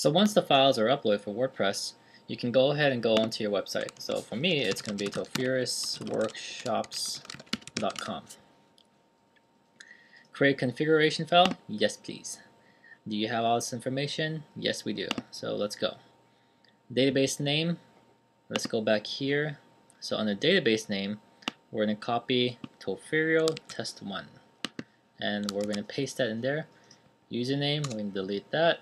So once the files are uploaded for WordPress, you can go ahead and go onto your website. So for me, it's going to be tofurusworkshops.com. Create configuration file? Yes, please. Do you have all this information? Yes, we do. So let's go. Database name, let's go back here. So under database name, we're going to copy Tofurio test1 and we're going to paste that in there. Username, we're going to delete that.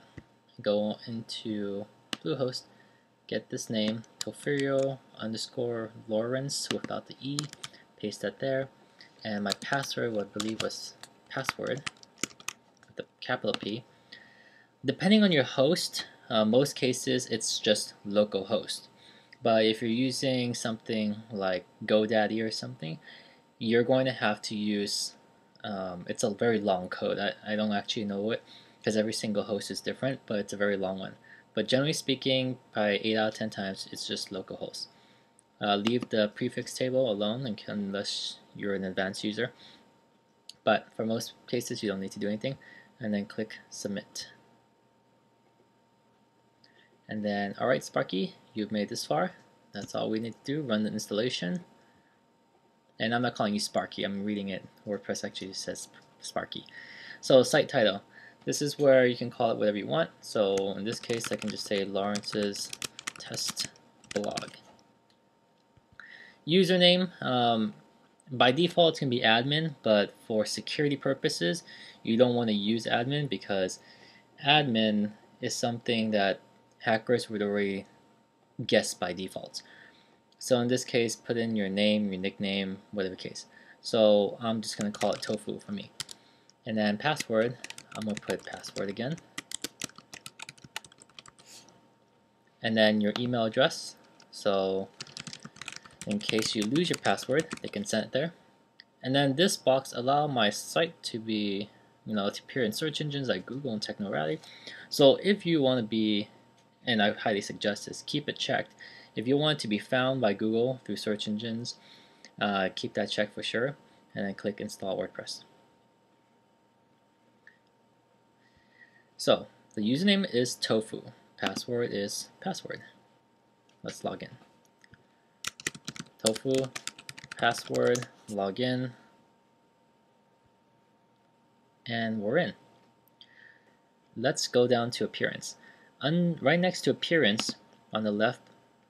Go into Bluehost, get this name, Tofurio underscore Lawrence without the E, paste that there. And my password, what I believe was password, with the capital P. Depending on your host, uh, most cases it's just localhost. But if you're using something like GoDaddy or something, you're going to have to use, um, it's a very long code. I, I don't actually know it because every single host is different, but it's a very long one. But generally speaking, by 8 out of 10 times, it's just localhost. Uh, leave the prefix table alone unless you're an advanced user. But for most cases, you don't need to do anything. And then click Submit. And then, alright Sparky, you've made this far. That's all we need to do, run the installation. And I'm not calling you Sparky, I'm reading it. WordPress actually says Sparky. So site title. This is where you can call it whatever you want. So in this case, I can just say Lawrence's test blog. Username, um, by default it's going to be admin, but for security purposes, you don't want to use admin because admin is something that hackers would already guess by default. So in this case, put in your name, your nickname, whatever case. So I'm just going to call it tofu for me. And then password, I'm going to put password again. And then your email address. So in case you lose your password, they can send it there. And then this box allow my site to be, you know, to appear in search engines like Google and Technorati. So if you want to be and I highly suggest this, keep it checked. If you want to be found by Google through search engines, uh, keep that checked for sure, and then click Install WordPress. So, the username is Tofu, password is password. Let's log in. Tofu, password, log in, and we're in. Let's go down to appearance. Un right next to appearance on the left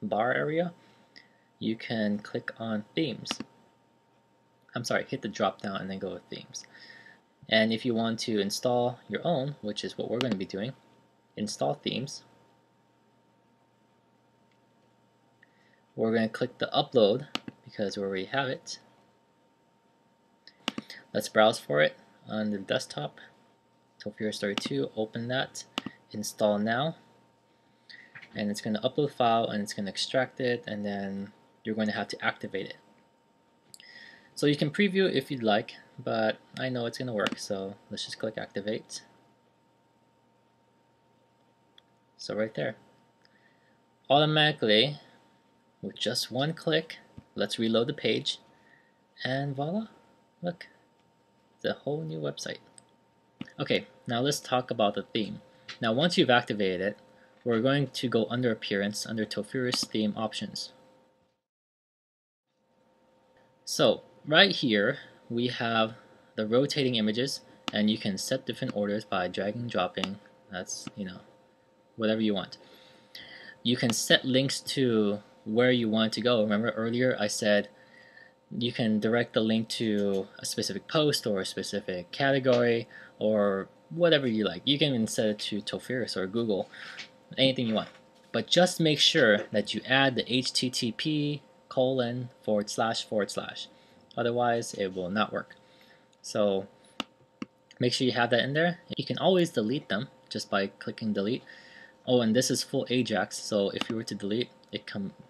bar area you can click on themes I'm sorry hit the drop down and then go with themes and if you want to install your own which is what we're going to be doing install themes we're going to click the upload because we already have it. Let's browse for it on the desktop. Tofurio Story 2 open that install now. And it's going to upload file and it's going to extract it and then you're going to have to activate it so you can preview if you'd like but I know it's going to work so let's just click activate. So right there. Automatically with just one click let's reload the page and voila look. It's a whole new website. Okay now let's talk about the theme. Now once you've activated it, we're going to go under Appearance, under Tofurious Theme Options. So right here we have the rotating images and you can set different orders by dragging and dropping. That's, you know, whatever you want. You can set links to where you want to go. Remember earlier I said you can direct the link to a specific post or a specific category or whatever you like. You can even set it to Tofurious or Google, anything you want. But just make sure that you add the HTTP colon forward slash forward slash. Otherwise, it will not work. So make sure you have that in there. You can always delete them just by clicking delete. Oh, and this is full Ajax, so if you were to delete, it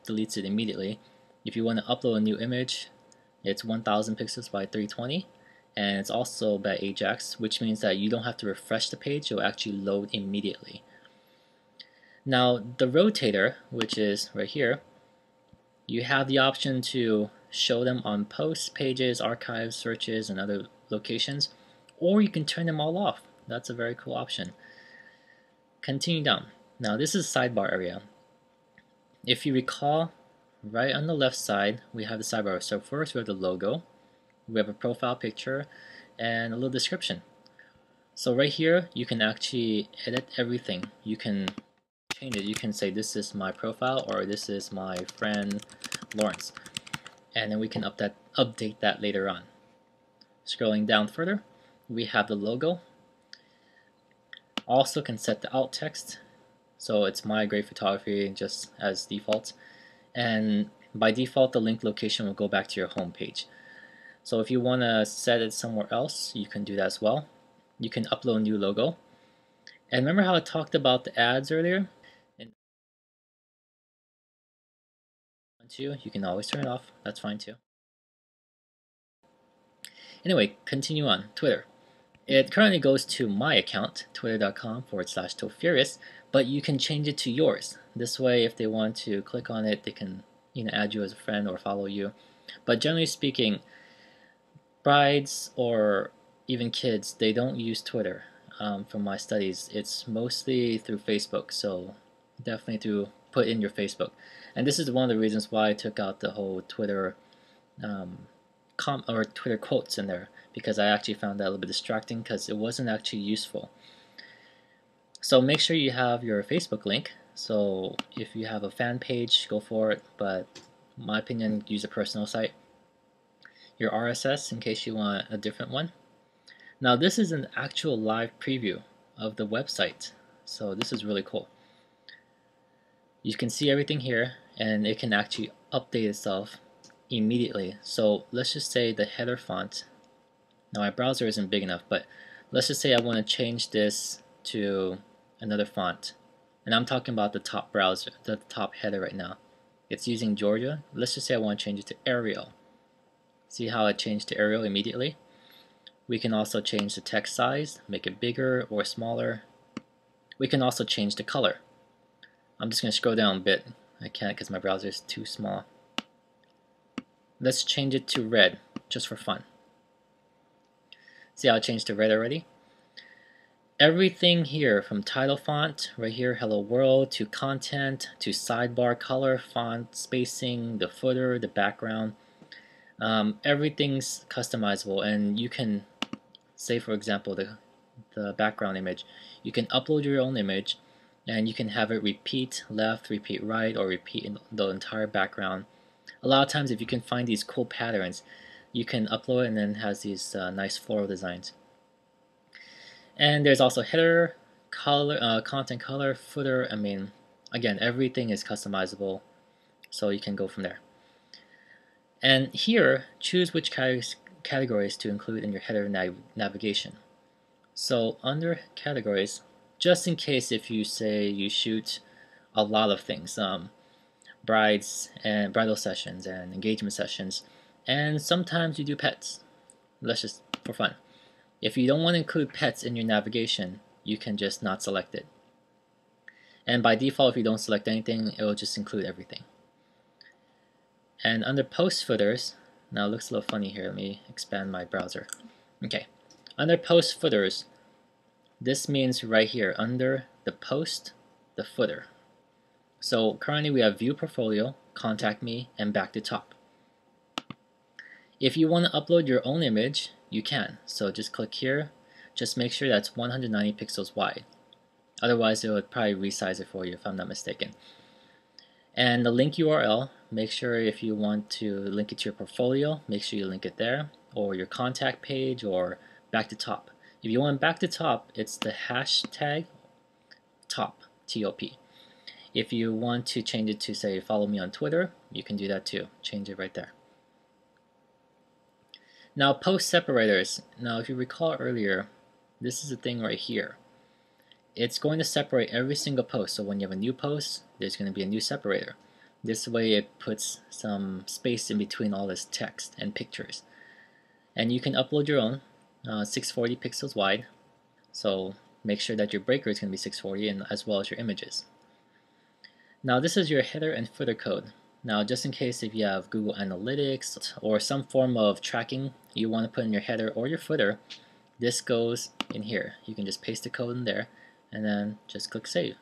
deletes it immediately. If you want to upload a new image, it's 1000 pixels by 320 and it's also by Ajax which means that you don't have to refresh the page, it'll actually load immediately. Now the rotator, which is right here, you have the option to show them on posts, pages, archives, searches, and other locations, or you can turn them all off. That's a very cool option. Continue down. Now this is sidebar area. If you recall, right on the left side we have the sidebar. So first we have the logo, we have a profile picture, and a little description. So right here you can actually edit everything. You can change it. You can say this is my profile or this is my friend Lawrence. And then we can update, update that later on. Scrolling down further, we have the logo. Also can set the alt text so it's my great photography just as default. And by default, the link location will go back to your home page. So if you want to set it somewhere else, you can do that as well. You can upload a new logo. And remember how I talked about the ads earlier? You can always turn it off. That's fine too. Anyway, continue on. Twitter. It currently goes to my account, twitter.com forward slash Tofurious, but you can change it to yours. This way, if they want to click on it, they can you know add you as a friend or follow you. But generally speaking, brides or even kids, they don't use Twitter. Um, from my studies, it's mostly through Facebook. So definitely to put in your Facebook. And this is one of the reasons why I took out the whole Twitter um, com or Twitter quotes in there because I actually found that a little bit distracting because it wasn't actually useful. So make sure you have your Facebook link. So if you have a fan page, go for it. But my opinion, use a personal site. Your RSS in case you want a different one. Now this is an actual live preview of the website. So this is really cool. You can see everything here and it can actually update itself immediately. So let's just say the header font. Now my browser isn't big enough, but let's just say I want to change this to another font. And I'm talking about the top browser, the top header right now. It's using Georgia. Let's just say I want to change it to Arial. See how it changed to Arial immediately? We can also change the text size, make it bigger or smaller. We can also change the color. I'm just going to scroll down a bit. I can't because my browser is too small. Let's change it to red, just for fun. See how it changed to red already? everything here from title font right here hello world to content to sidebar color font spacing the footer the background um, everything's customizable and you can say for example the the background image you can upload your own image and you can have it repeat left repeat right or repeat the entire background a lot of times if you can find these cool patterns you can upload and then has these uh, nice floral designs and there's also header, color, uh, content color, footer. I mean, again, everything is customizable, so you can go from there. And here, choose which categories to include in your header nav navigation. So under categories, just in case if you say you shoot a lot of things, um, brides and bridal sessions and engagement sessions, and sometimes you do pets. Let's just for fun. If you don't want to include pets in your navigation, you can just not select it. And by default, if you don't select anything, it will just include everything. And under post footers, now it looks a little funny here, let me expand my browser. Okay, under post footers, this means right here, under the post, the footer. So currently we have view portfolio, contact me, and back to top. If you want to upload your own image, you can. So just click here. Just make sure that's 190 pixels wide. Otherwise, it would probably resize it for you if I'm not mistaken. And the link URL, make sure if you want to link it to your portfolio, make sure you link it there, or your contact page, or back to top. If you want back to top, it's the hashtag top, T-O-P. If you want to change it to say follow me on Twitter, you can do that too. Change it right there. Now post separators. Now if you recall earlier, this is the thing right here. It's going to separate every single post. So when you have a new post, there's going to be a new separator. This way it puts some space in between all this text and pictures. And you can upload your own, uh, 640 pixels wide. So make sure that your breaker is going to be 640 and as well as your images. Now this is your header and footer code. Now just in case if you have Google Analytics or some form of tracking you want to put in your header or your footer, this goes in here. You can just paste the code in there and then just click save.